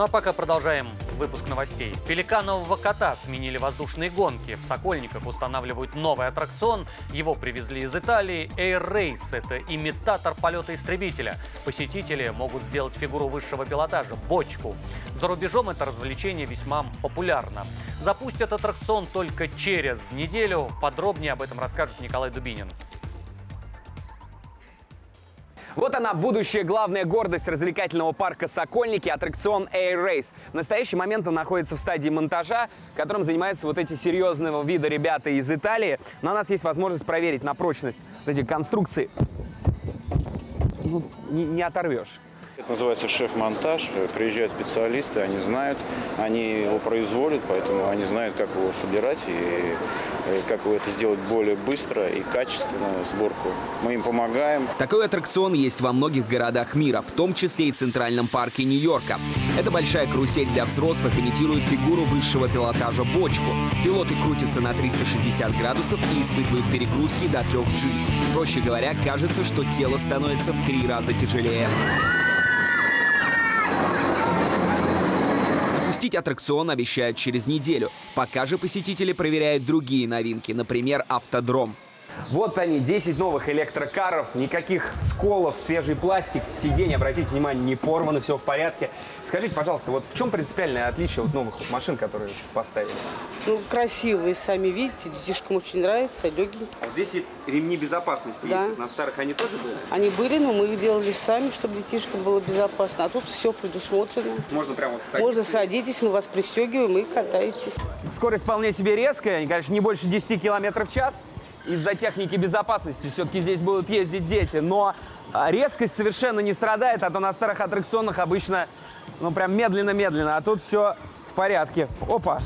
Ну а пока продолжаем выпуск новостей. Пеликанового кота сменили воздушные гонки. В Сокольниках устанавливают новый аттракцион. Его привезли из Италии. Air Race – это имитатор полета истребителя. Посетители могут сделать фигуру высшего пилотажа – бочку. За рубежом это развлечение весьма популярно. Запустят аттракцион только через неделю. Подробнее об этом расскажет Николай Дубинин. Вот она, будущая главная гордость развлекательного парка «Сокольники» – аттракцион Air Race. В настоящий момент он находится в стадии монтажа, которым занимаются вот эти серьезного вида ребята из Италии. Но у нас есть возможность проверить на прочность вот эти конструкции. Ну, не, не оторвешь. Называется шеф-монтаж. Приезжают специалисты, они знают, они его производят, поэтому они знают, как его собирать и как его это сделать более быстро и качественно, сборку. Мы им помогаем. Такой аттракцион есть во многих городах мира, в том числе и Центральном парке Нью-Йорка. Это большая карусель для взрослых, имитирует фигуру высшего пилотажа бочку. Пилоты крутятся на 360 градусов и испытывают перегрузки до 3G. Проще говоря, кажется, что тело становится в три раза тяжелее. Запустить аттракцион обещают через неделю. Пока же посетители проверяют другие новинки, например, автодром. Вот они, 10 новых электрокаров, никаких сколов, свежий пластик, сиденья, обратите внимание, не порваны, все в порядке. Скажите, пожалуйста, вот в чем принципиальное отличие от новых машин, которые поставили? Ну, красивые, сами видите, детишкам очень нравится, легенькие. А вот здесь и ремни безопасности Да. есть. На старых они тоже были? Они были, но мы их делали сами, чтобы детишкам было безопасно. А тут все предусмотрено. Можно прямо вот садиться. Можно садитесь, мы вас пристегиваем и катаетесь. Скорость вполне себе резкая, конечно, не больше 10 километров в час. Из-за техники безопасности все-таки здесь будут ездить дети. Но а, резкость совершенно не страдает, а то на старых аттракционах обычно, ну, прям медленно-медленно. А тут все в порядке. Опа!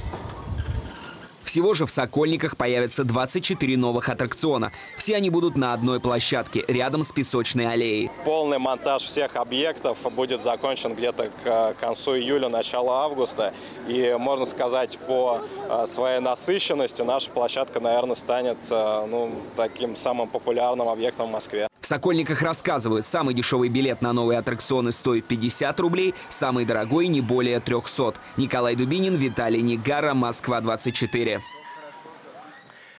Всего же в Сокольниках появятся 24 новых аттракциона. Все они будут на одной площадке, рядом с песочной аллеей. Полный монтаж всех объектов будет закончен где-то к концу июля, начало августа. И можно сказать, по э, своей насыщенности наша площадка, наверное, станет э, ну, таким самым популярным объектом в Москве. В Сокольниках рассказывают, самый дешевый билет на новые аттракционы стоит 50 рублей, самый дорогой не более 300. Николай Дубинин, Виталий Нигара, Москва 24.